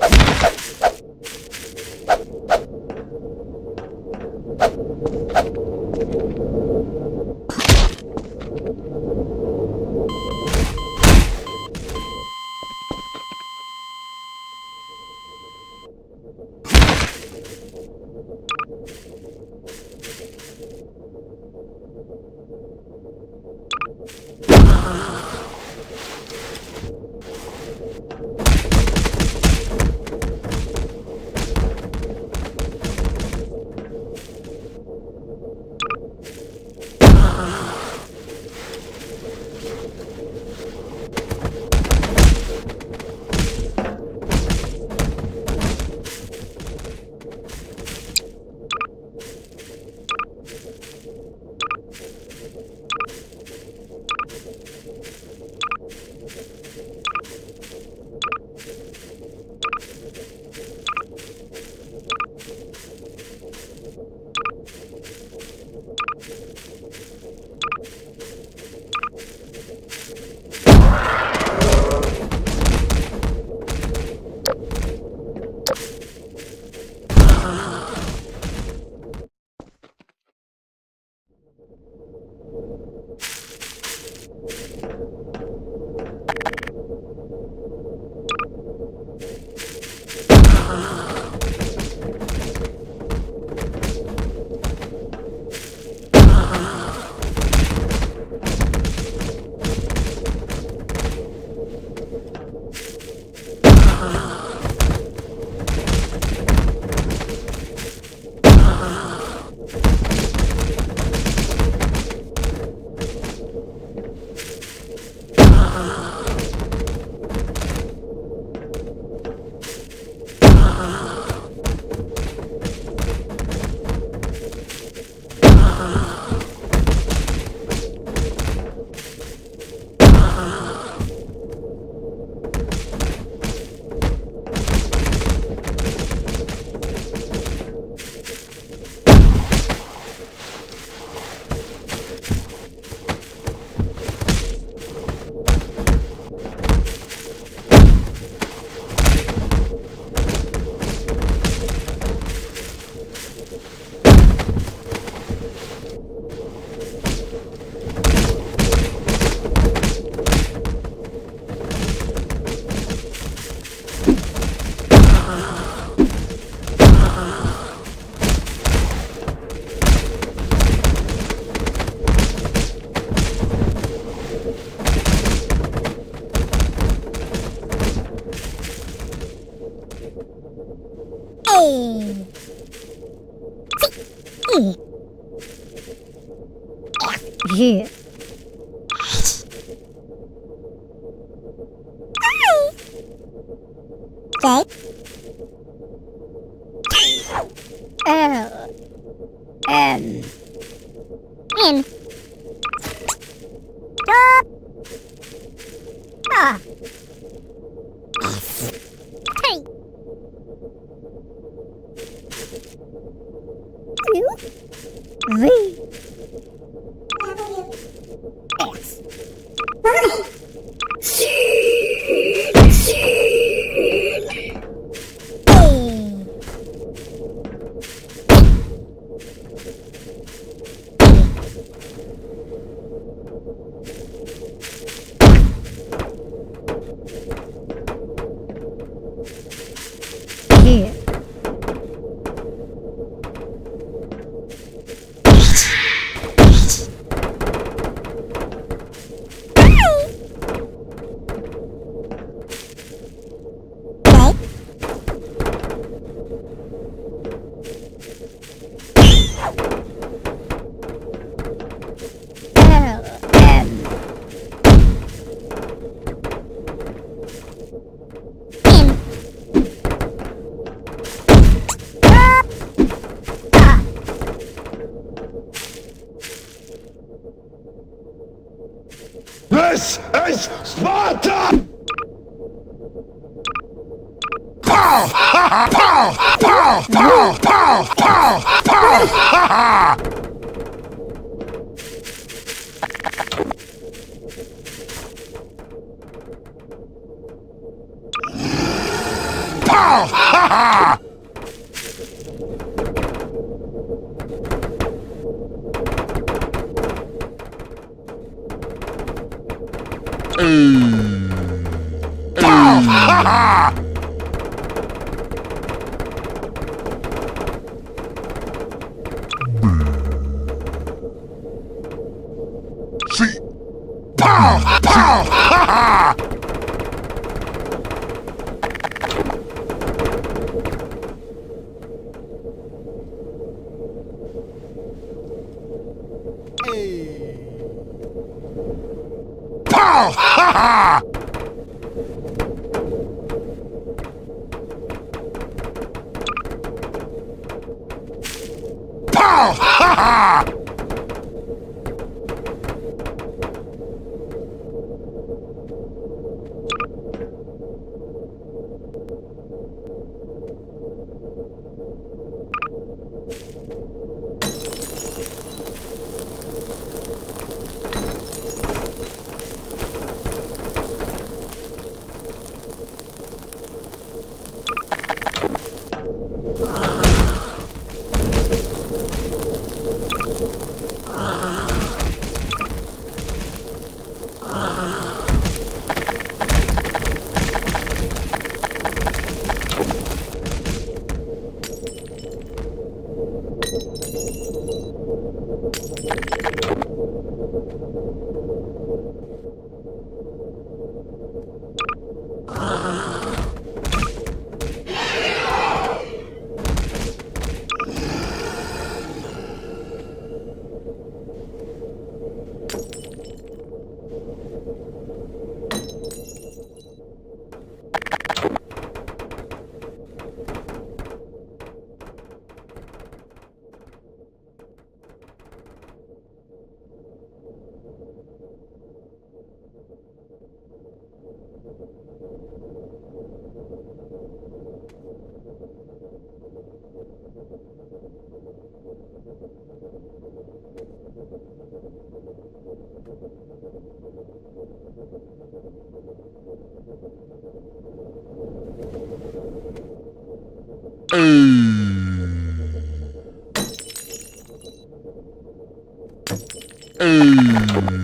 Ah! Ah! Uh-huh. Yeah. Okay. L M N Ah V This is Sparta! Pow! Ha! Pow! Pow! Pow! Pow! Pow! pow, ha ha! Pow, ha ha! See? Pow, pow, ha ha! Pow! Ha ha! Pow! Ha ha! Thank you. Mm.